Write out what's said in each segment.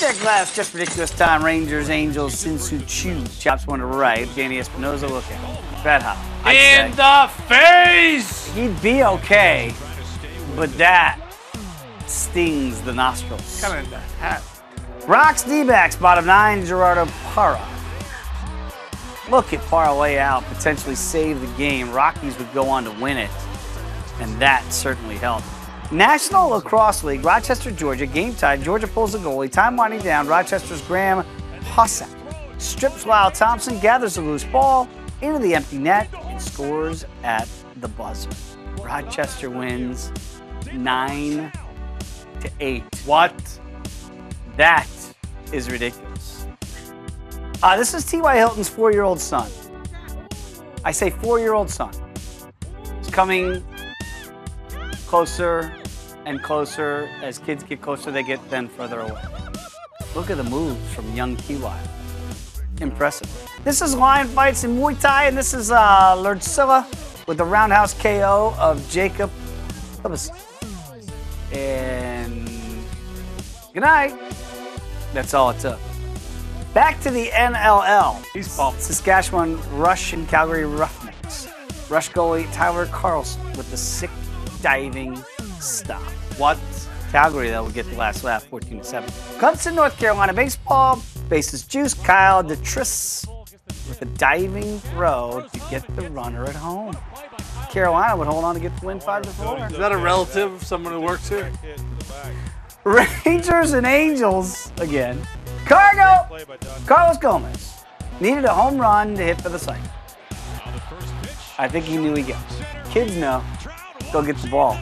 That glass, just ridiculous time. Rangers, Angels, Shin-Soo Choo. Chops one to right. Danny Espinosa looking. Bad hop. In the face! He'd be okay, but that stings the nostrils. Kind of in the hat. Rocks D-backs, bottom nine, Gerardo Parra. Look at Parra lay out, potentially save the game. Rockies would go on to win it, and that certainly helped. National Lacrosse League, Rochester, Georgia, game tied. Georgia pulls the goalie. Time winding down. Rochester's Graeme Hossack strips Lyle Thompson, gathers the loose ball into the empty net, and scores at the buzzer. Rochester wins nine to eight. What? That is ridiculous. Uh, this is T.Y. Hilton's four year old son. I say four year old son. He's coming closer and closer. As kids get closer, they get then further away. Look at the moves from young Kiwi. Impressive. This is Lion Fights in Muay Thai, and this is uh, Lurdsilla with the roundhouse KO of Jacob. And good night. That's all it took. Back to the NLL. He's pumped. Saskatchewan Rush and Calgary Roughnecks. Rush goalie Tyler Carlson with the sick diving stop. What? Calgary, that will get the last laugh, 14 to 7. Clemson, North Carolina baseball. Bases juice. Kyle Datres with a diving throw to get the runner at home. Carolina would hold on to get the win 5 to 4. Is that a relative of someone who works here? Rangers and Angels again. Cargo! Carlos Gomez needed a home run to hit for the cycle. I think he knew he got. Kids know. Go get the ball.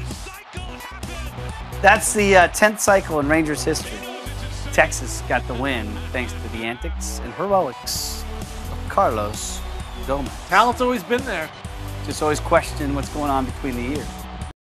That's the uh, 10th cycle in Rangers history. Texas got the win thanks to the antics and heroics of Carlos Gomez. Talent's always been there. Just always question what's going on between the ears.